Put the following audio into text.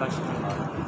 Tá praticamente.